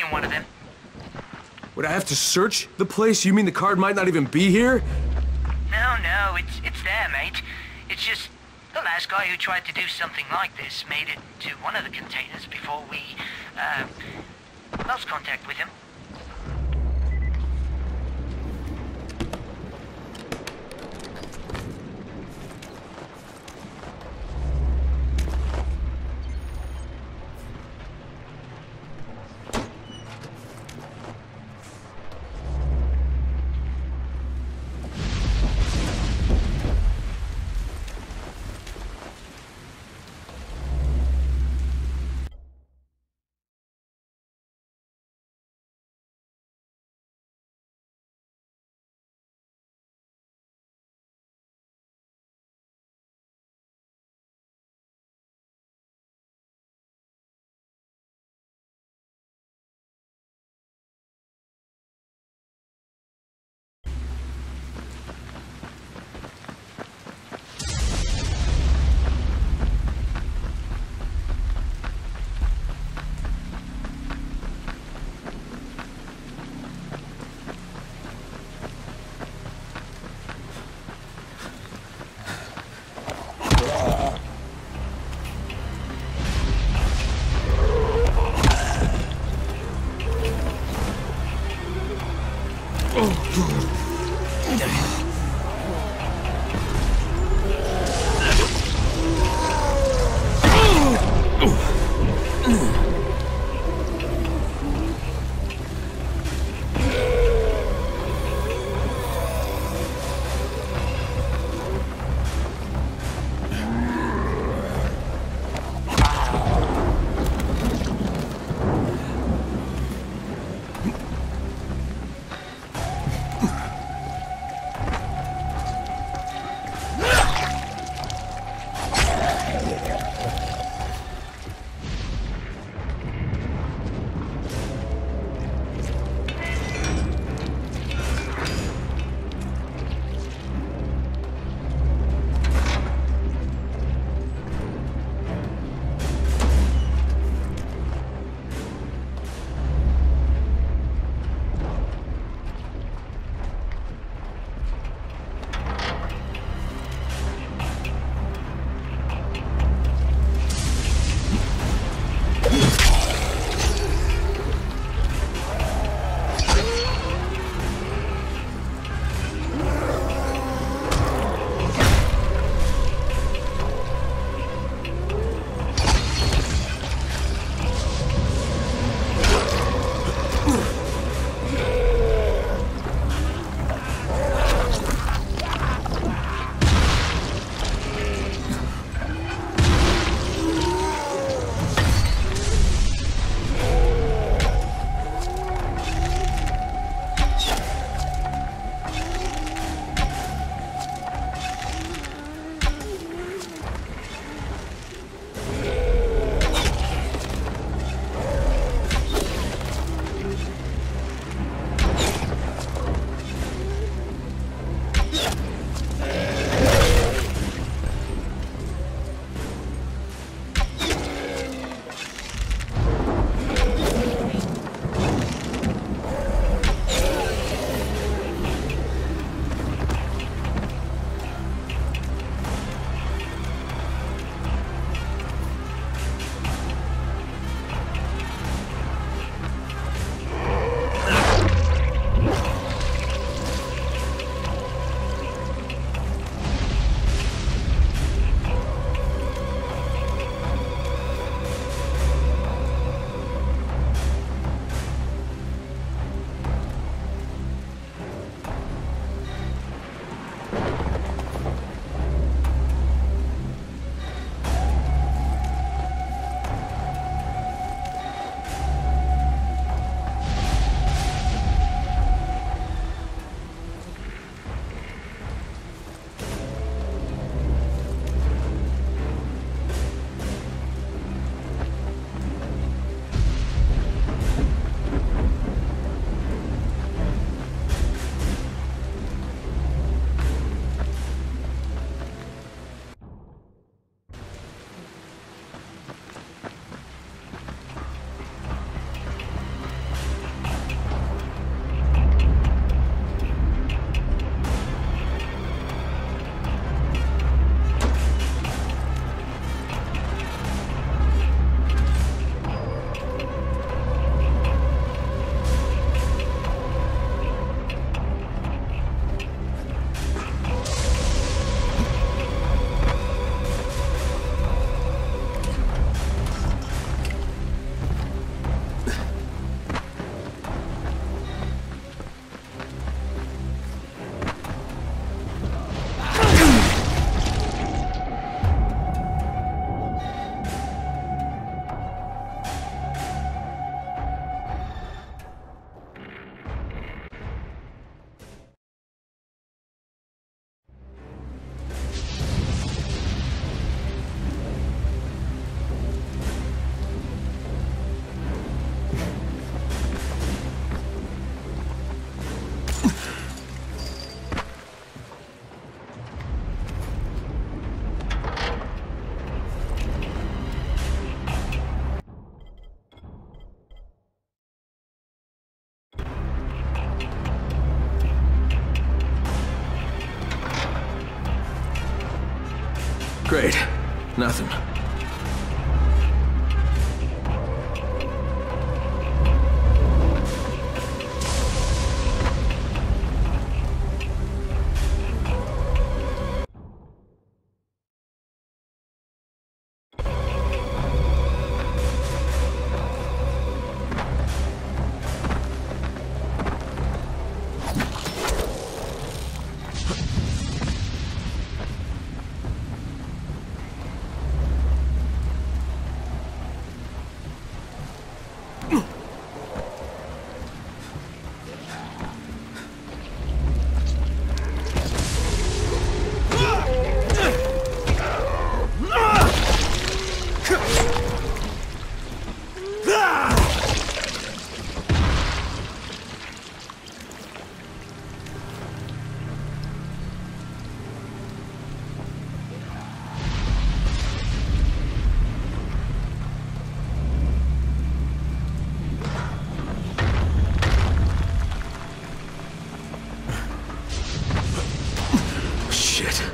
in one of them. Would I have to search the place? You mean the card might not even be here? No, no, it's it's there, mate. It's just the last guy who tried to do something like this made it to one of the containers before we, uh, lost contact with him. destroyed.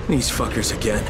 These fuckers again.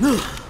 Ugh.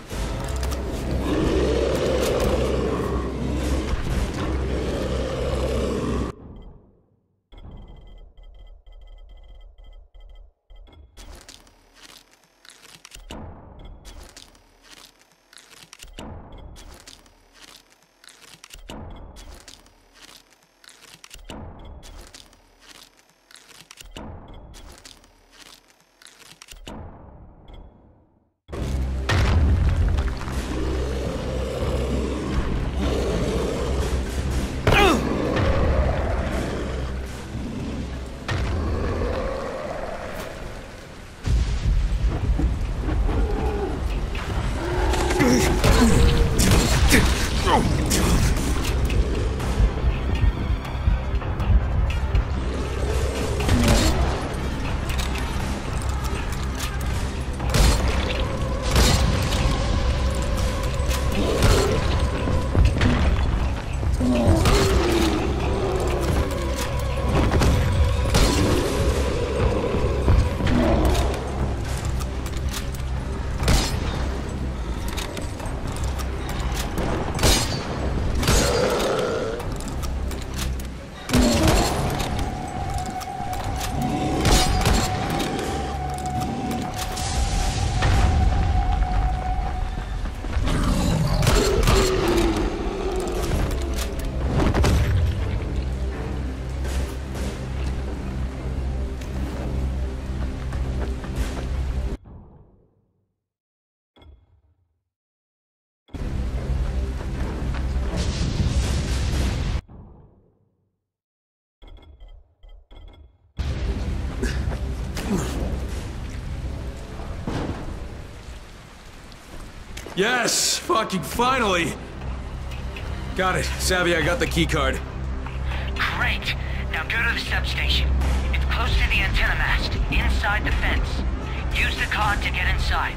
Yes! Fucking finally! Got it. Savvy, I got the key card. Great. Now go to the substation. It's close to the antenna mast, inside the fence. Use the card to get inside.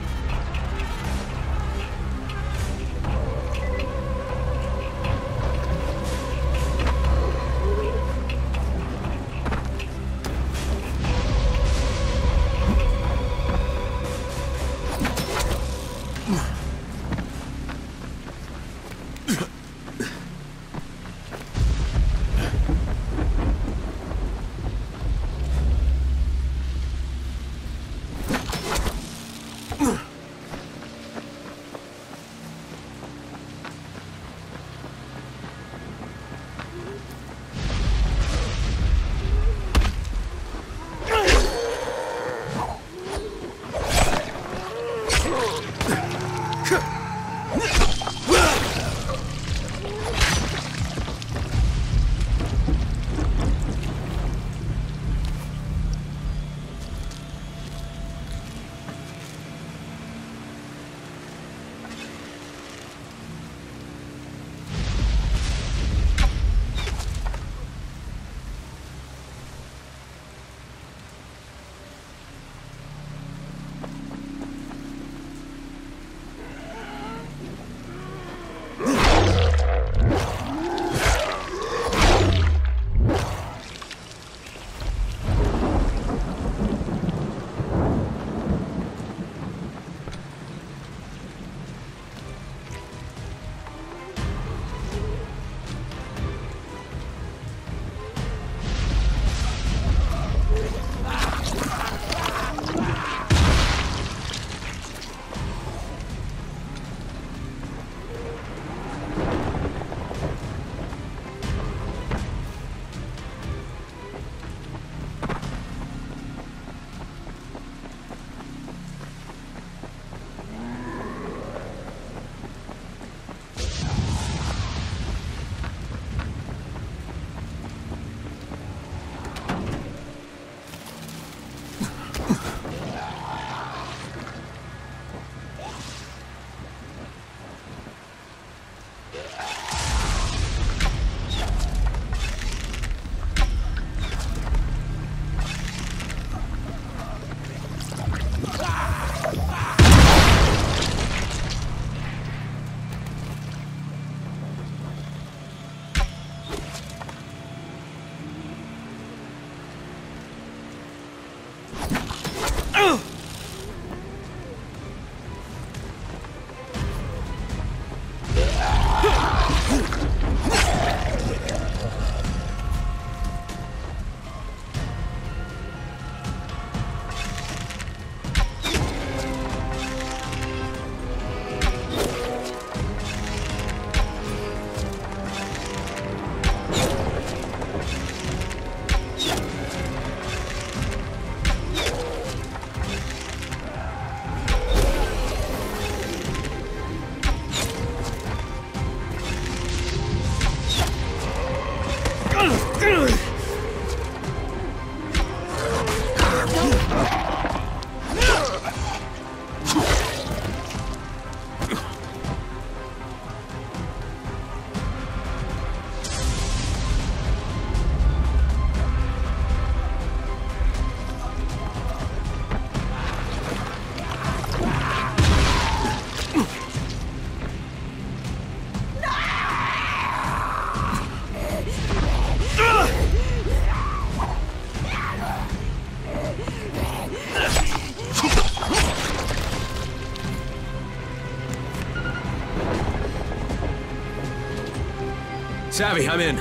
Savvy, I'm in.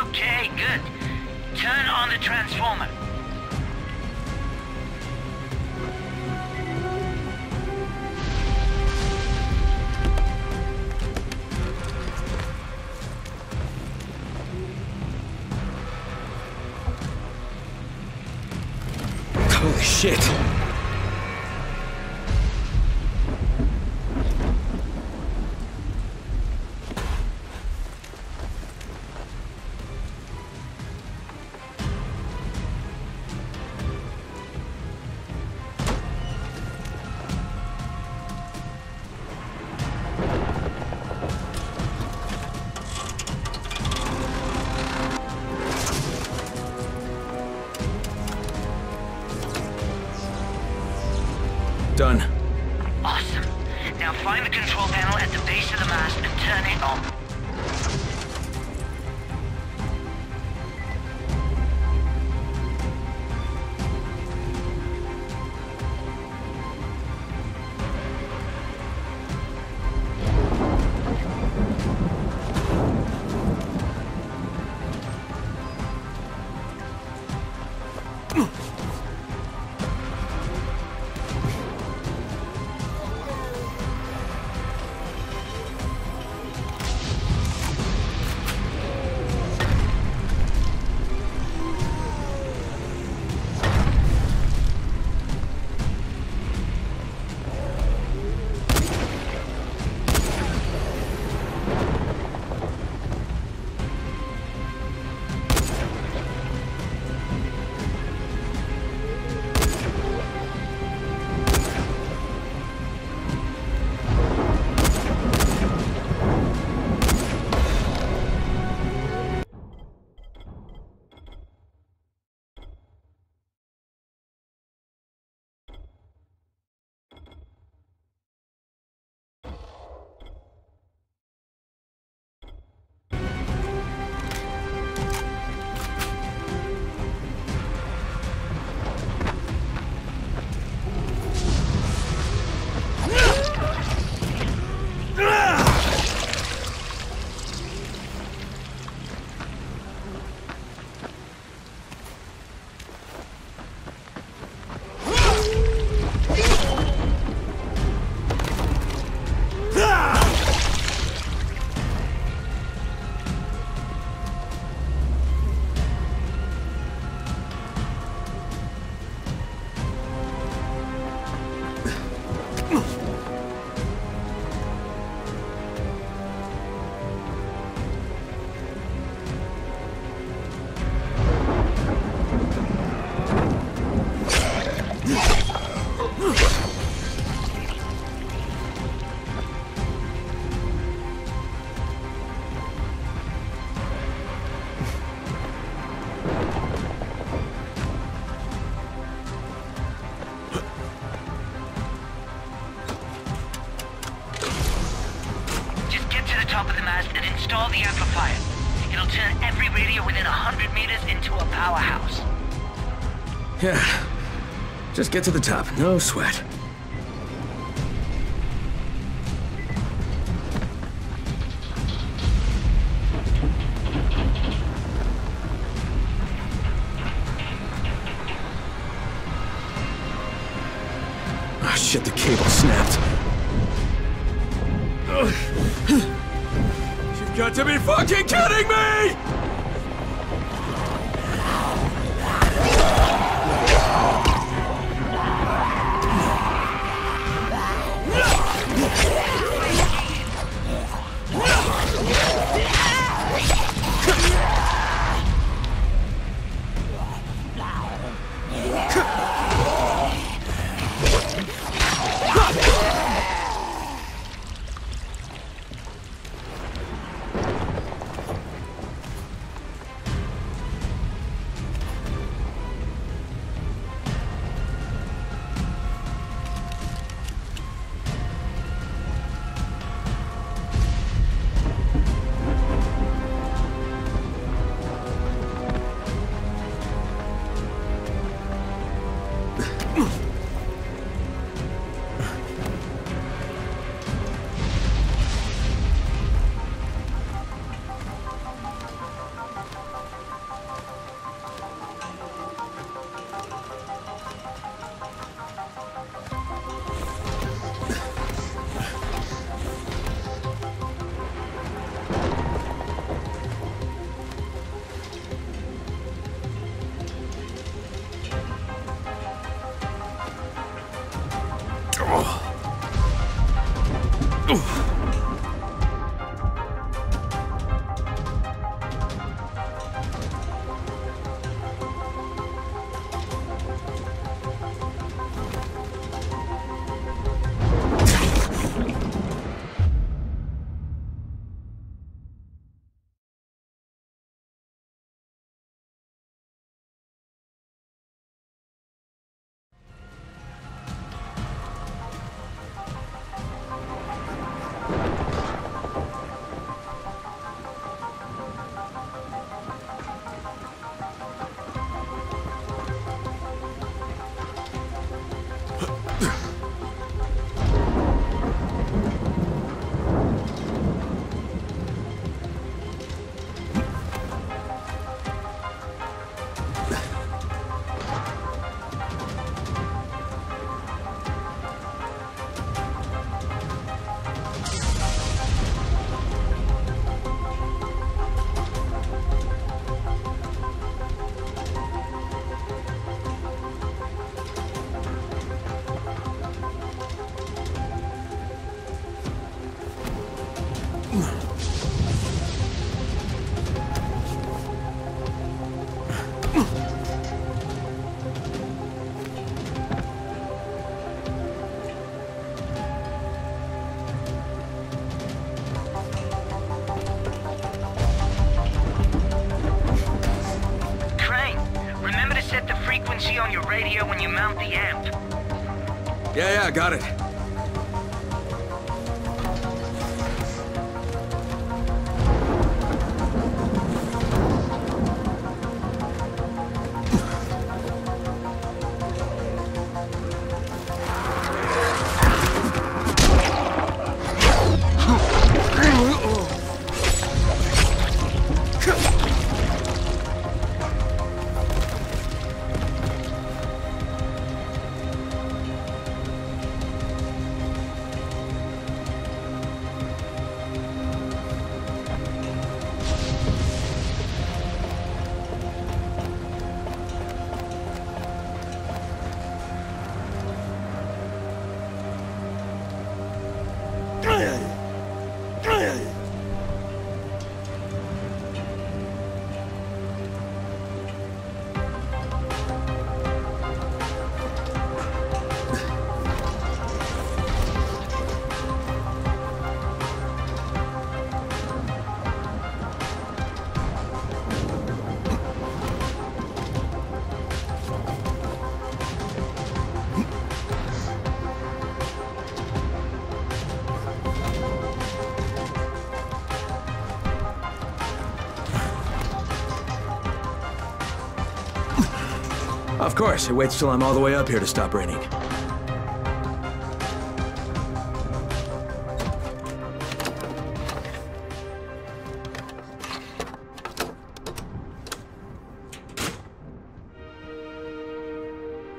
Okay, good. Turn on the transformer. The amplifier. It'll turn every radio within a hundred meters into a powerhouse. Yeah. Just get to the top, no sweat. Yeah, yeah, got it. Course, it waits till I'm all the way up here to stop raining.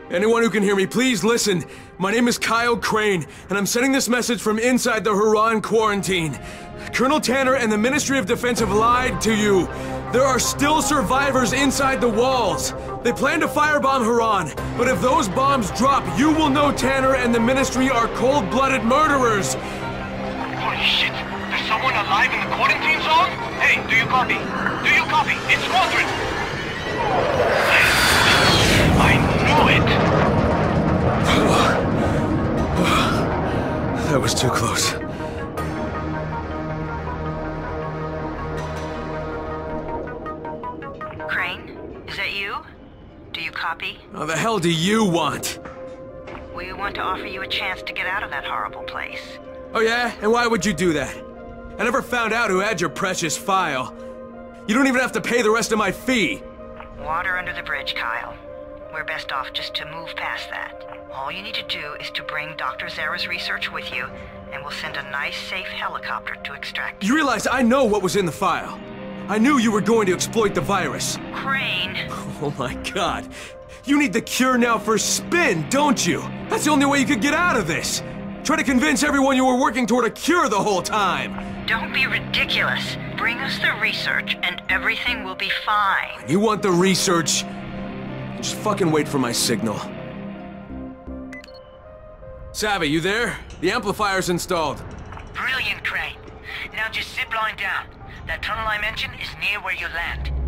Anyone who can hear me, please listen. My name is Kyle Crane, and I'm sending this message from inside the Harran quarantine. Colonel Tanner and the Ministry of Defense have lied to you. There are still survivors inside the walls. They plan to firebomb Harran, but if those bombs drop, you will know Tanner and the Ministry are cold-blooded murderers. Holy shit! There's someone alive in the quarantine zone? Hey, do you copy? Do you copy? It's Waldron! I knew it! That was too close. How the hell do you want? We want to offer you a chance to get out of that horrible place. Oh yeah? And why would you do that? I never found out who had your precious file. You don't even have to pay the rest of my fee. Water under the bridge, Kyle. We're best off just to move past that. All you need to do is to bring Dr. Zere's research with you, and we'll send a nice, safe helicopter to extract you. You realize I know what was in the file. I knew you were going to exploit the virus. Crane! Oh my god. You need the cure now for spin, don't you? That's the only way you could get out of this. Try to convince everyone you were working toward a cure the whole time. Don't be ridiculous. Bring us the research, and everything will be fine. You want the research? Just fucking wait for my signal. Savvy, you there? The amplifier's installed. Brilliant, Crane. Now just zip line down. That tunnel I mentioned is near where you land.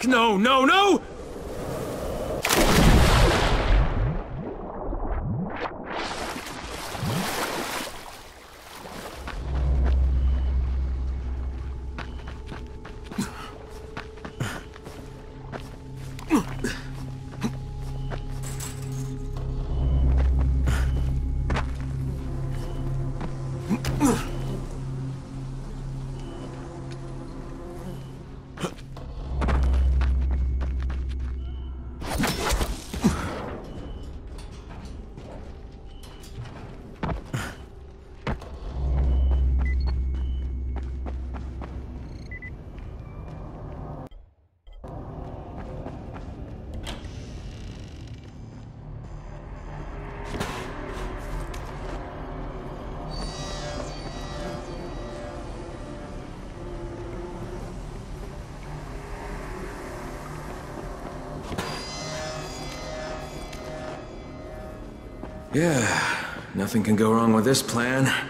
Fuck, no, no, no! Nothing can go wrong with this plan.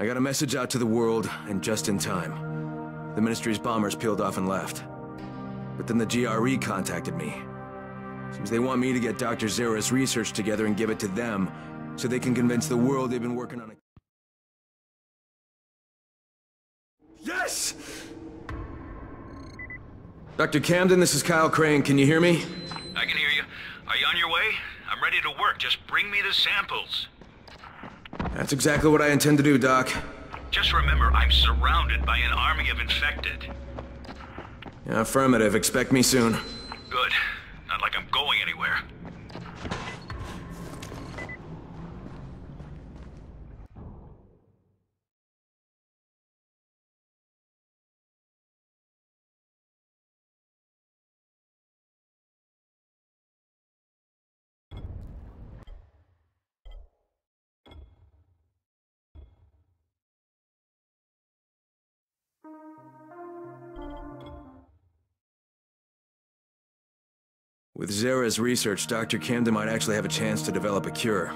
I got a message out to the world, and just in time. The Ministry's bombers peeled off and left. But then the GRE contacted me. Seems they want me to get Dr. Zere's research together and give it to them, so they can convince the world they've been working on a... Yes! Dr. Camden, this is Kyle Crane. Can you hear me? I can hear you. Are you on your way? I'm ready to work. Just bring me the samples. That's exactly what I intend to do, Doc. Just remember, I'm surrounded by an army of infected. Affirmative. Expect me soon. Good. Not like I'm going anywhere. With Zere's research, Dr. Camden might actually have a chance to develop a cure.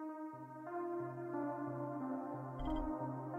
Thank you.